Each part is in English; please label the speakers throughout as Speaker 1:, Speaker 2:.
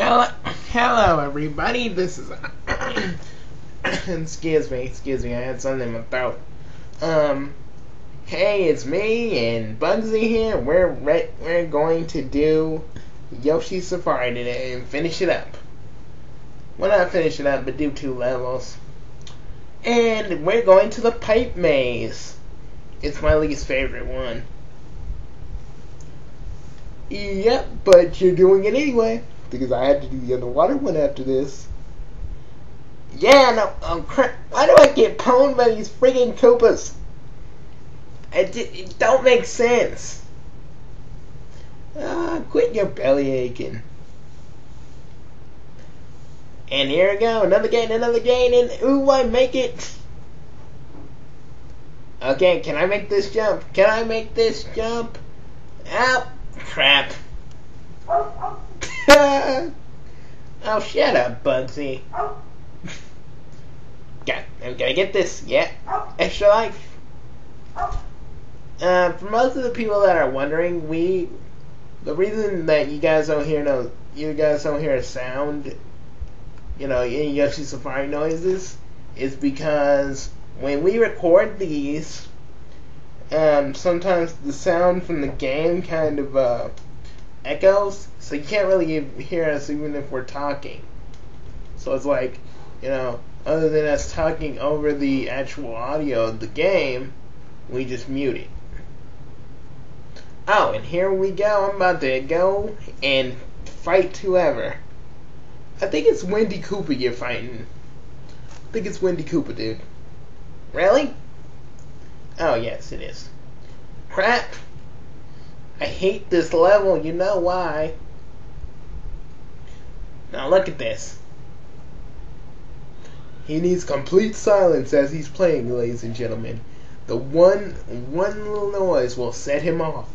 Speaker 1: Hello, hello, everybody. This is. excuse me, excuse me. I had something throat. Um, hey, it's me and Bugsy here. We're re- we're going to do Yoshi Safari today and finish it up. Well, not finish it up, but do two levels. And we're going to the pipe maze. It's my least favorite one. Yep, but you're doing it anyway because I had to do the underwater one after this. Yeah, no, oh crap. Why do I get pwned by these friggin' Koopas? It, it don't make sense. Ah, quit your belly aching. And here we go, another gain, another gain, and ooh, I make it. Okay, can I make this jump? Can I make this jump? Ow, crap. oh, shut up, Bugsy. Got, I'm gonna get this. Yeah, extra life. Uh, for most of the people that are wondering, we, the reason that you guys don't hear no, you guys don't hear a sound, you know, any Yoshi Safari noises, is because when we record these, um, sometimes the sound from the game kind of uh, echoes, so you can't really hear us even if we're talking. So it's like, you know, other than us talking over the actual audio of the game, we just mute it. Oh, and here we go. I'm about to go and fight whoever. I think it's Wendy Koopa you're fighting. I think it's Wendy Koopa, dude. Really? Oh, yes, it is. Crap. I hate this level. You know why. Now look at this. He needs complete silence as he's playing, ladies and gentlemen. The one one little noise will set him off.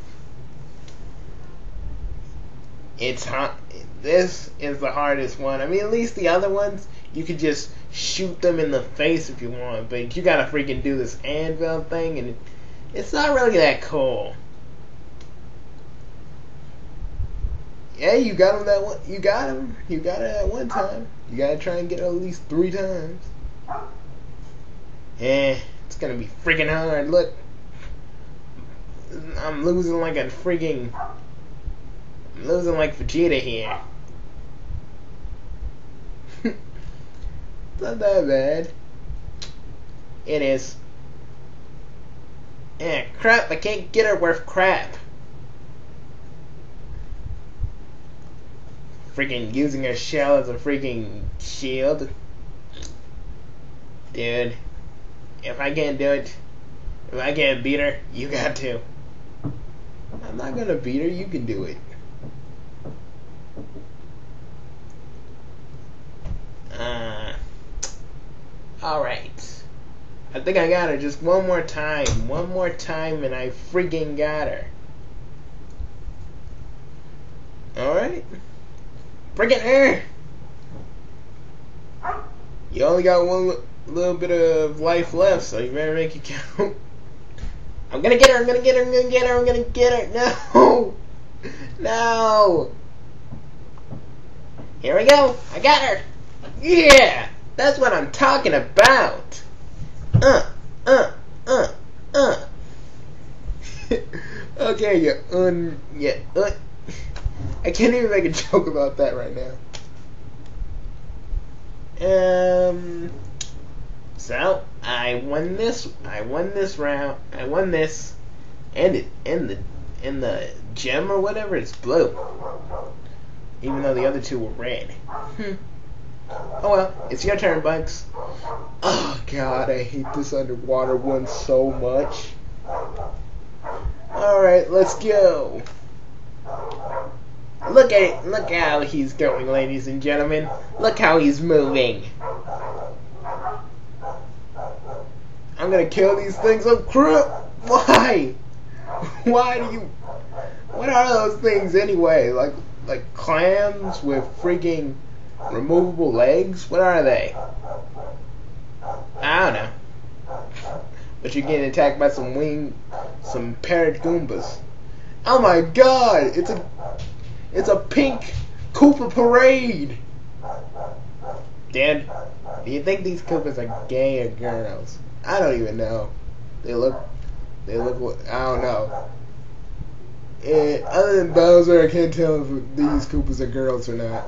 Speaker 1: It's hot. This is the hardest one. I mean, at least the other ones you could just shoot them in the face if you want, but you gotta freaking do this anvil thing, and it's not really that cool. Yeah, you got him that one. You got him. You got it at one time. You gotta try and get it at least three times. Eh, it's gonna be freaking hard. Look, I'm losing like a freaking. I'm losing like Vegeta here. not that bad. It is. Eh, crap, I can't get her worth crap. Freaking using her shell as a freaking shield. Dude, if I can't do it, if I can't beat her, you got to. I'm not gonna beat her, you can do it. Uh, alright. I think I got her just one more time. One more time and I freaking got her. Alright. Freaking air! You only got one little bit of life left, so you better make it count. I'm gonna get her, I'm gonna get her, I'm gonna get her, I'm gonna get her. No! No! Here we go. I got her. Yeah! That's what I'm talking about. Uh, uh, uh, uh. okay, you un, yeah, uh. I can't even make a joke about that right now. Um. So I won this. I won this round. I won this, and it and the and the gem or whatever is blue. Even though the other two were red. Hmm. Oh well, it's your turn, Bugs. Oh god, I hate this underwater one so much. Alright, let's go. Look at it. Look how he's going, ladies and gentlemen. Look how he's moving. I'm gonna kill these things. Oh crap! Why? Why do you? What are those things anyway? Like like clams with freaking removable legs? What are they? I don't know. But you're getting attacked by some wing, some Paragoombas. Oh my god! It's a it's a pink Koopa Parade! Dan, do you think these Koopas are gay or girls? I don't even know. They look, they look, I don't know. And other than Bowser, I can't tell if these Koopas are girls or not.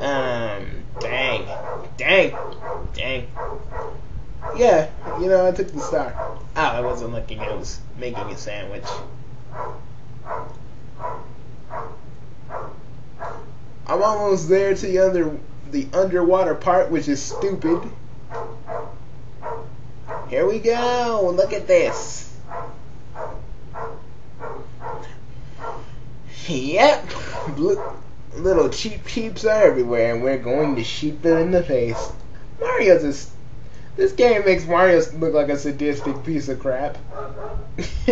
Speaker 1: Um, dang, dang, dang. Yeah, you know, I took the star. Oh, I wasn't looking. I was making a sandwich. I'm almost there to the under the underwater part, which is stupid. Here we go. Look at this. Yep. Little cheap peeps are everywhere, and we're going to shoot them in the face. Mario's a this game makes Mario look like a sadistic piece of crap.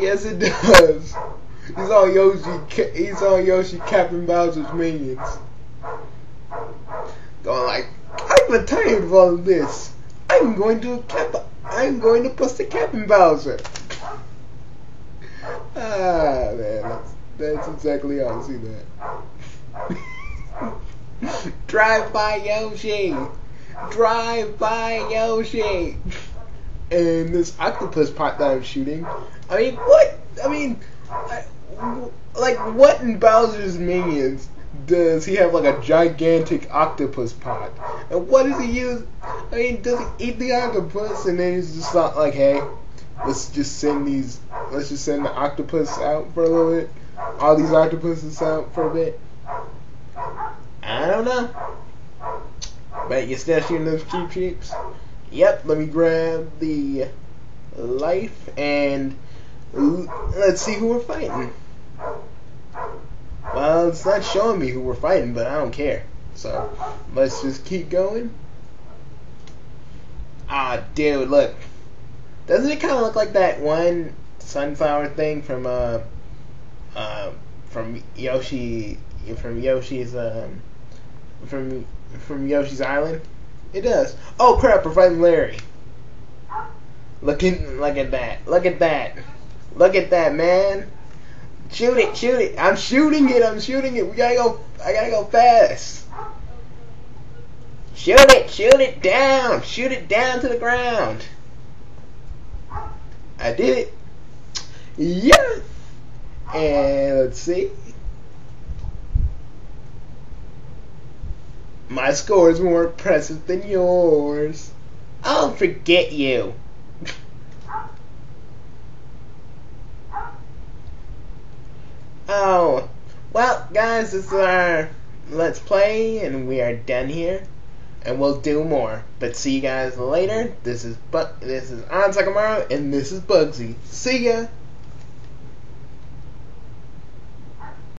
Speaker 1: yes, it does. He's all Yoshi. He's all Yoshi, Captain Bowser's minions. Going like, I'm tired of all this. I'm going to cap. I'm going to bust the Captain Bowser. ah man, that's, that's exactly how I see that. Drive by Yoshi! Drive by Yoshi! And this octopus pot that I'm shooting. I mean, what? I mean, like, what in Bowser's Minions does he have like a gigantic octopus pot? And what does he use? I mean, does he eat the octopus and then he's just not like, hey, let's just send these, let's just send the octopus out for a little bit? All these octopuses out for a bit? I don't know. But you still shooting those Cheep Cheeps? Yep, let me grab the life and let's see who we're fighting. Well, it's not showing me who we're fighting, but I don't care. So, let's just keep going. Ah, dude, look. Doesn't it kind of look like that one sunflower thing from, uh, uh, from Yoshi, from Yoshi's, um, from from Yoshi's Island? It does. Oh crap! We're fighting Larry. Looking, look at that! Look at that! Look at that, man! Shoot it! Shoot it! I'm shooting it! I'm shooting it! We gotta go! I gotta go fast! Shoot it! Shoot it down! Shoot it down to the ground! I did it! Yeah! And let's see. My score is more impressive than yours. I'll forget you. oh, well, guys, this is our Let's Play, and we are done here. And we'll do more. But see you guys later. This is but this is Onsokumaru, and this is Bugsy. See ya!